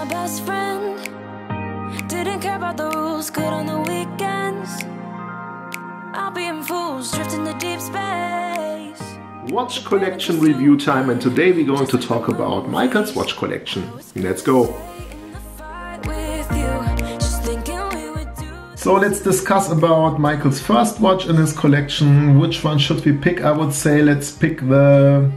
my best friend. Didn't care about the rules, good on the weekends. I'll be in fools, drifting to deep space. Watch collection review time and today we're going to talk about Michael's watch collection. Let's go! The. So let's discuss about Michael's first watch in his collection. Which one should we pick? I would say let's pick the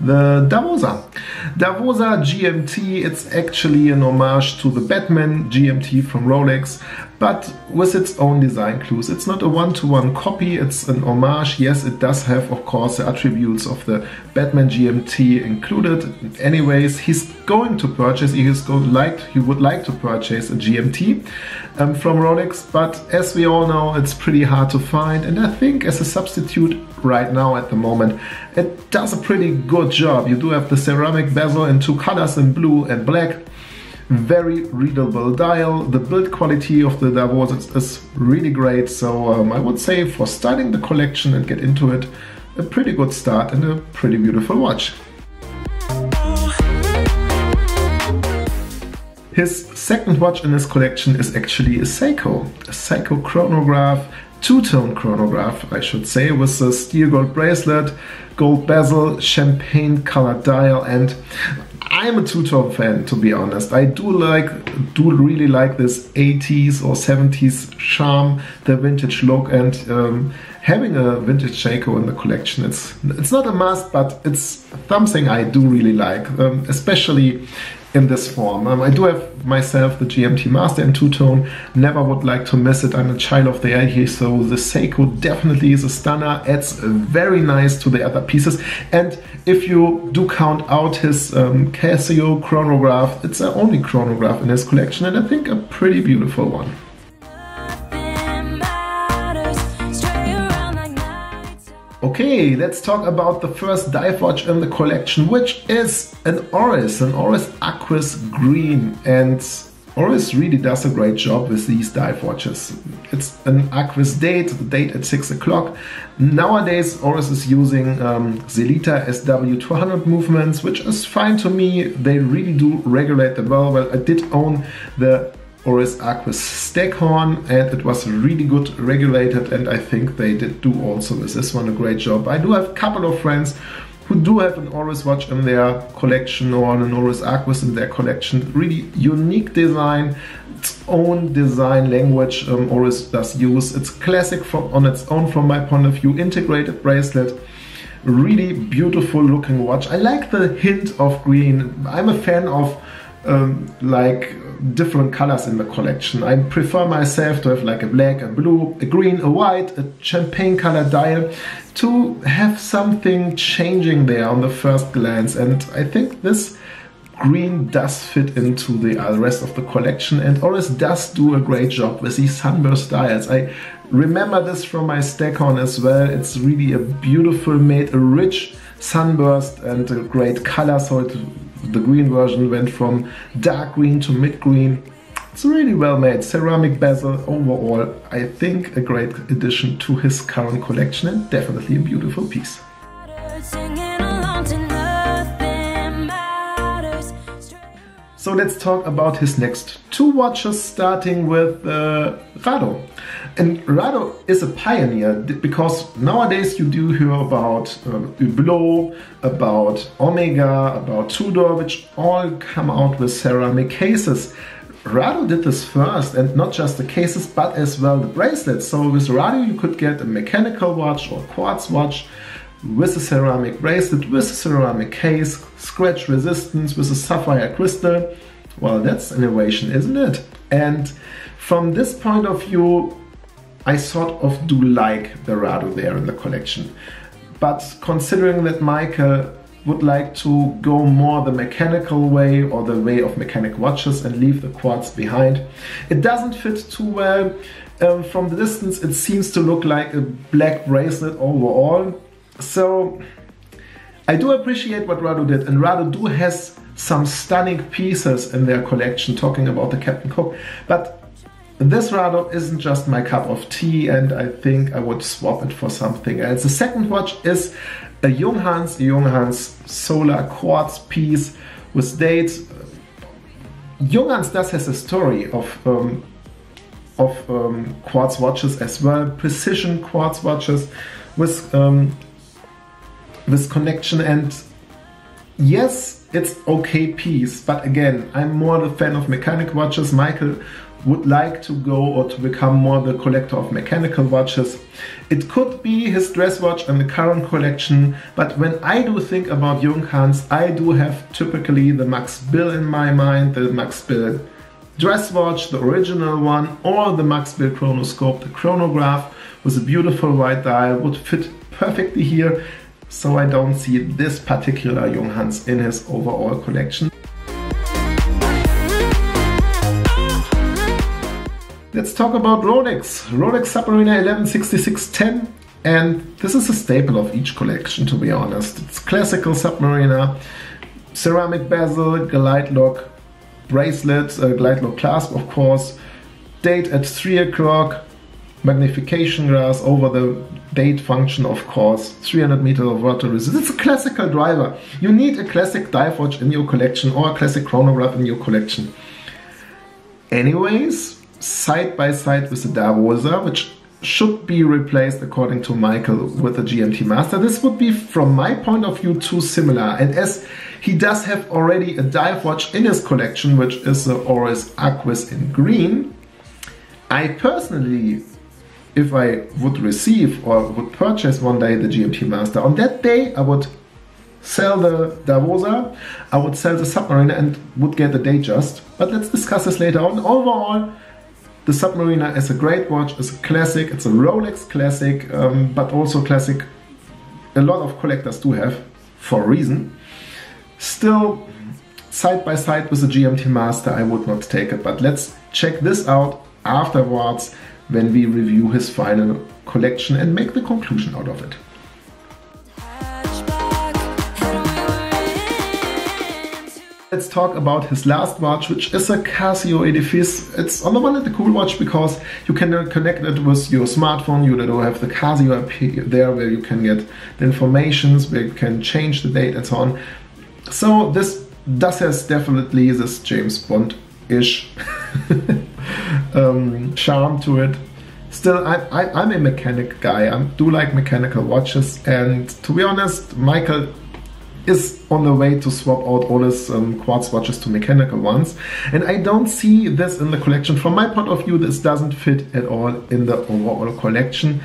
the Davosa. Davosa GMT, it's actually an homage to the Batman GMT from Rolex, but with its own design clues. It's not a one-to-one copy, it's an homage. Yes, it does have, of course, the attributes of the Batman GMT included. Anyways, he's going to purchase, he, is go, like, he would like to purchase a GMT um, from Rolex, but as we all know, it's pretty hard to find, and I think as a substitute right now at the moment, it does a pretty good job. You do have the ceramic bezel in two colors, in blue and black. Very readable dial. The build quality of the Davos is, really great. So um, I would say for starting the collection and get into it, a pretty good start and a pretty beautiful watch. His second watch in his collection is actually a Seiko, a Seiko chronograph, two-tone chronograph, I should say, with a steel gold bracelet, gold bezel, champagne colored dial, and I'm a two-tone fan, to be honest. I do like, do really like this 80s or 70s charm, the vintage look, and um, having a vintage Seiko in the collection, it's it's not a must, but it's something I do really like, um, especially in this form. Um, I do have myself the GMT Master in two-tone, never would like to miss it. I'm a child of the 80s, so the Seiko definitely is a stunner, adds very nice to the other pieces. And if you do count out his um, Casio chronograph, it's the only chronograph in his collection, and I think a pretty beautiful one. Okay, let's talk about the first dive watch in the collection, which is an Oris, an Oris Aquis Green. And Oris really does a great job with these dive watches. It's an Aquis date, the date at 6 o'clock. Nowadays, Oris is using um, Sellita SW200 movements, which is fine to me. They really do regulate them well. Well, I did own the Oris Aquis Staghorn and it was really good regulated and I think they did do also with this one a great job. I do have a couple of friends who do have an Oris watch in their collection or an Oris Aquis in their collection. Really unique design, its own design language um, Oris does use. It's classic from, on its own from my point of view, integrated bracelet really beautiful looking watch. I like the hint of green. I'm a fan of um, like different colors in the collection. I prefer myself to have like a black, a blue, a green, a white, a champagne color dial to have something changing there on the first glance. And I think this green does fit into the uh, rest of the collection and Oris does do a great job with these sunburst dials. I remember this from my Staghorn as well. It's really a beautiful made, a rich sunburst and a great color. So it, the green version went from dark green to mid green. It's really well made. Ceramic bezel overall. I think a great addition to his current collection and definitely a beautiful piece. So let's talk about his next two watches, starting with uh, Rado. And Rado is a pioneer because nowadays you do hear about uh, Hublot, about Omega, about Tudor, which all come out with ceramic cases. Rado did this first, and not just the cases, but as well the bracelets. So with Rado, you could get a mechanical watch or quartz watch with a ceramic bracelet, with a ceramic case, scratch resistance, with a sapphire crystal. Well, that's innovation, isn't it? And from this point of view, I sort of do like the Rado there in the collection. But considering that Michael would like to go more the mechanical way or the way of mechanic watches and leave the quartz behind, it doesn't fit too well. Um, from the distance, it seems to look like a black bracelet overall. So I do appreciate what Rado did, and Rado do has some stunning pieces in their collection, talking about the Captain Cook. But this Rado isn't just my cup of tea, and I think I would swap it for something else. The second watch is a Junghans, Junghans Solar Quartz piece with dates Junghans does has a story of um, of um, quartz watches as well, precision quartz watches with um, with connection and yes, it's okay piece, but again, I'm more the fan of mechanic watches. Michael would like to go or to become more the collector of mechanical watches. It could be his dress watch in the current collection, but when I do think about Junghans, I do have typically the Max Bill in my mind, the Max Bill dress watch, the original one, or the Max Bill chronoscope, the chronograph with a beautiful white dial would fit perfectly here. So I don't see this particular Junghans in his overall collection. Let's talk about Rolex. Rolex Submariner 116610 and this is a staple of each collection to be honest. It's classical Submariner, ceramic bezel, glide lock, bracelet, uh, glide lock clasp of course, date at 3 o'clock, magnification glass over the date function of course, 300 meters of water resistance. It's a classical driver. You need a classic dive watch in your collection or a classic chronograph in your collection. Anyways, side by side with the Davosa, which should be replaced according to Michael with the GMT Master. This would be from my point of view too similar and as he does have already a dive watch in his collection which is the Oris Aquis in green. I personally, if I would receive or would purchase one day the GMT Master, on that day I would sell the Davosa, I would sell the Submariner and would get the Datejust. But let's discuss this later on. Overall, the Submariner is a great watch, it's a classic, it's a Rolex classic, um, but also classic a lot of collectors do have for a reason. Still, side by side with the GMT Master, I would not take it, but let's check this out afterwards when we review his final collection and make the conclusion out of it. Let's talk about his last watch, which is a Casio Edifice. It's on the one hand a cool watch because you can connect it with your smartphone. You have the Casio app there where you can get the informations, where you can change the date and so on. So this does has definitely this James Bond-ish um, charm to it. Still, I, I, I'm a mechanic guy. I do like mechanical watches, and to be honest, Michael is on the way to swap out all his um, quartz watches to mechanical ones. And I don't see this in the collection. From my point of view, this doesn't fit at all in the overall collection.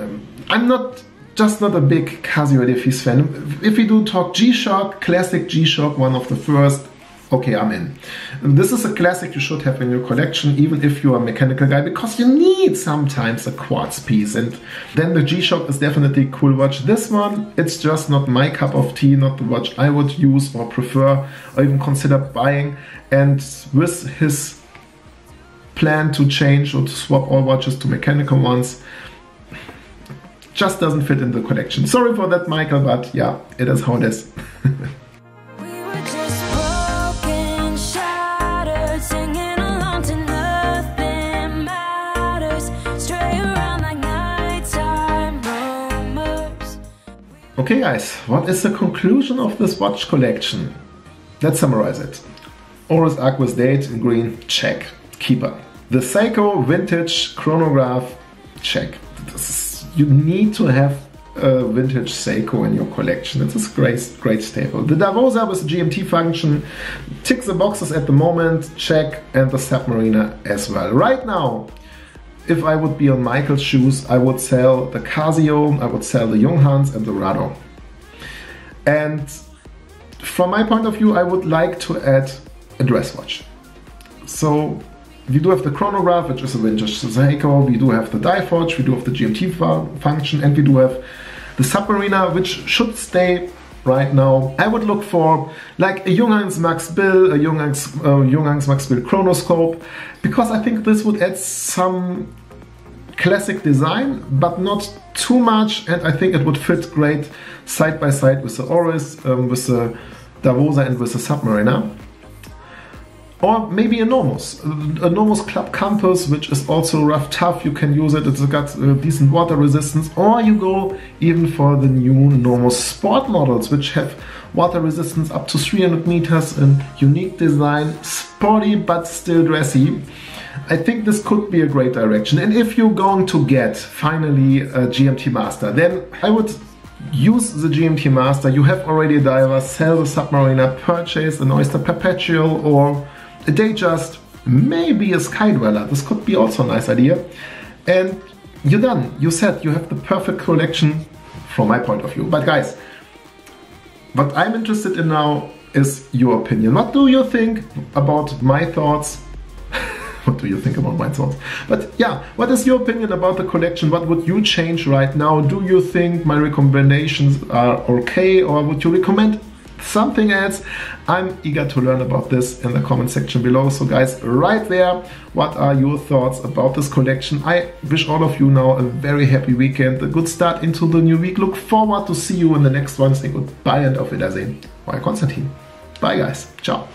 Um, I'm not just not a big Casio Edifice fan. If we do talk G-Shock, classic G-Shock, one of the first, okay, I'm in. This is a classic you should have in your collection, even if you're a mechanical guy, because you need sometimes a quartz piece. And then the G-Shock is definitely a cool watch. This one, it's just not my cup of tea, not the watch I would use or prefer or even consider buying. And with his plan to change or to swap all watches to mechanical ones, just doesn't fit in the collection. Sorry for that, Michael, but yeah, it is how it is. Okay guys, what is the conclusion of this watch collection? Let's summarize it. Oris Aquis Date in green, check. Keeper. The Seiko Vintage Chronograph, check. Is, you need to have a vintage Seiko in your collection. It's a great, great staple. The Davosa with the GMT function ticks the boxes at the moment, check, and the Submariner as well. Right now, if I would be on Michael's shoes, I would sell the Casio, I would sell the Junghans and the Rado. And from my point of view, I would like to add a dress watch. So we do have the chronograph, which is a vintage Seiko, we do have the dive watch, we do have the GMT function, and we do have the Submariner, which should stay right now. I would look for like a Junghans Max Bill, a Junghans, uh, Junghans Max Bill chronoscope, because I think this would add some classic design, but not too much, and I think it would fit great side by side with the Oris, um, with the Davosa and with the Submariner. Or maybe a Nomos Club Campus, which is also rough tough, you can use it, it's got uh, decent water resistance, or you go even for the new Nomos Sport models, which have water resistance up to 300 meters, and unique design, sporty but still dressy. I think this could be a great direction. And if you're going to get finally a GMT Master, then I would use the GMT Master. You have already a diver, sell the Submariner, purchase an Oyster Perpetual or a Datejust, maybe a Skydweller. This could be also a nice idea. And you're done. You said you have the perfect collection from my point of view. But guys, what I'm interested in now is your opinion. What do you think about my thoughts? what do you think about my thoughts? But yeah, what is your opinion about the collection? What would you change right now? Do you think my recommendations are okay or would you recommend something else? I'm eager to learn about this in the comment section below. So guys, right there, what are your thoughts about this collection? I wish all of you now a very happy weekend, a good start into the new week. Look forward to see you in the next one. Say goodbye and auf Wiedersehen. Euer Konstantin. Bye guys. Ciao.